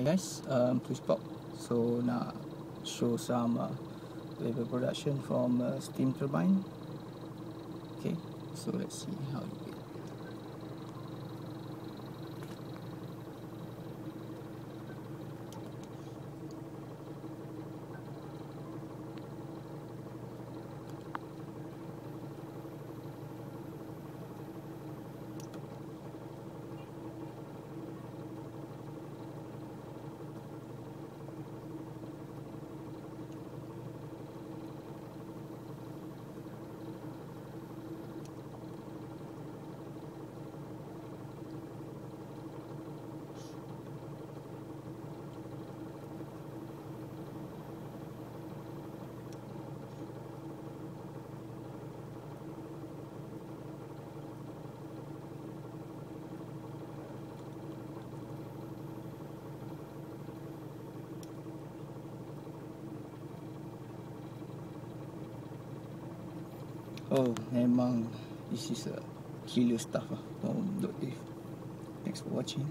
Hi guys, um, Chris Pop. So nak show some uh, labor production from uh, steam turbine. Okay, so let's see how it. Oh, memang this is a killer stuff lah from Dot Thanks for watching.